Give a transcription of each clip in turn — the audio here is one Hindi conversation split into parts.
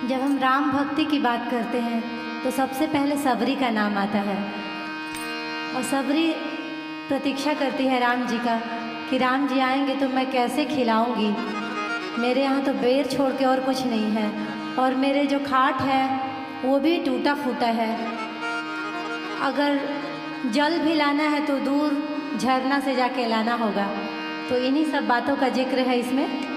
जब हम राम भक्ति की बात करते हैं तो सबसे पहले सबरी का नाम आता है। और सबरी प्रतीक्षा करती है राम जी का, कि राम जी आएँगे तो मैं कैसे खिलाऊँगी? मेरे यहाँ तो बेर छोड़ के और कुछ नहीं है, और मेरे जो खाट है, वो भी टूटा फूटा है। अगर जल भी लाना है तो दूर झरना से जाके लाना होगा। तो इन्हीं सब बातों का ज़िक्र है इसमें।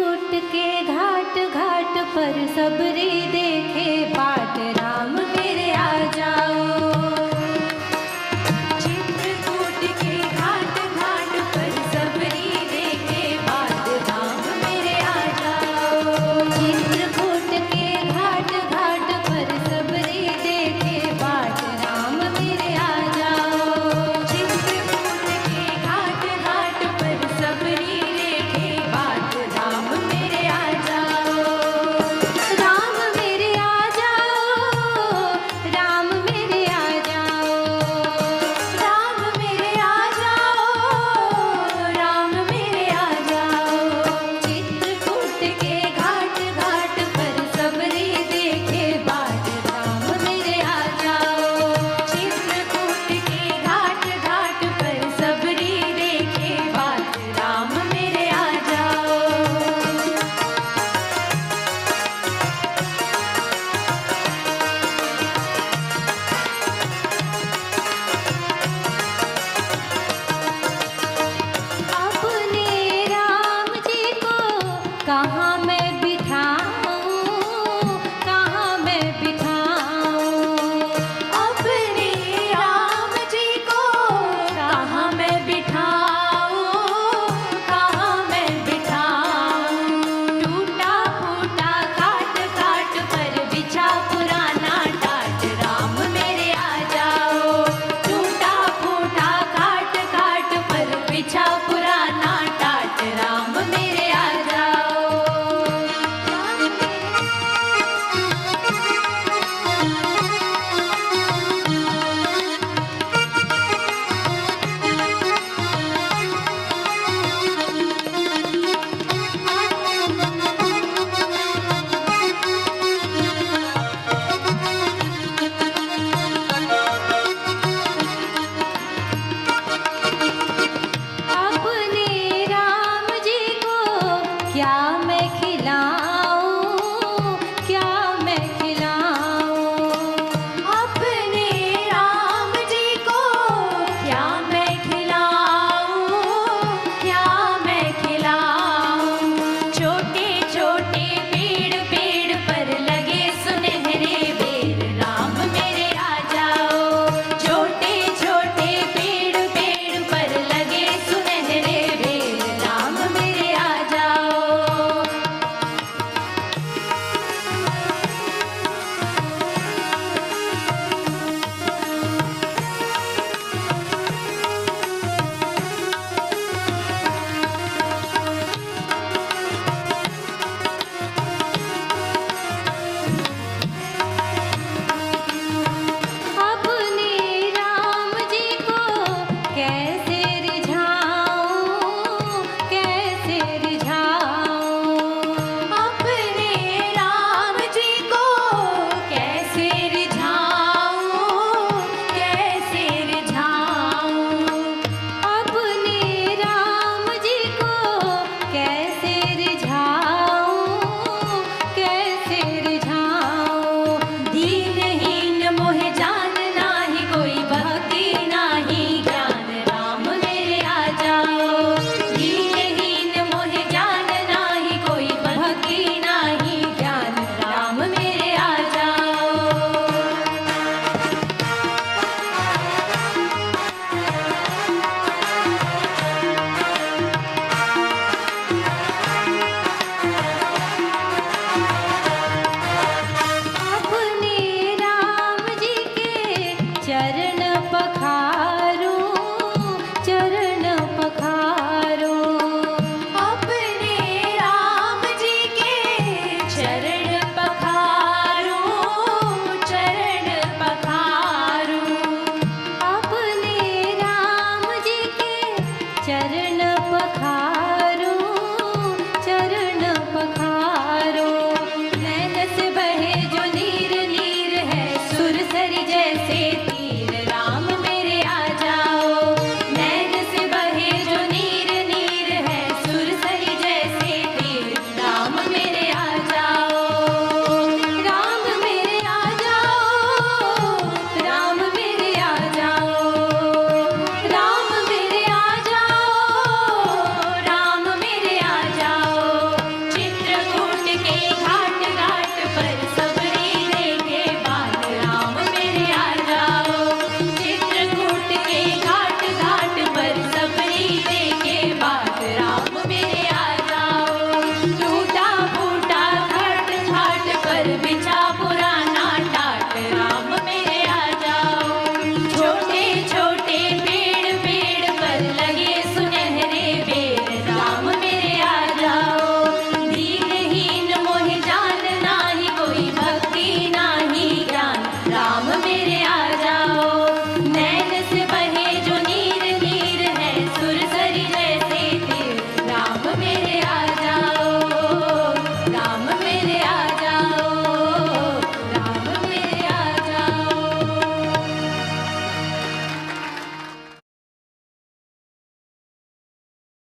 चित्रकूट के घाट घाट पर सबरी देखे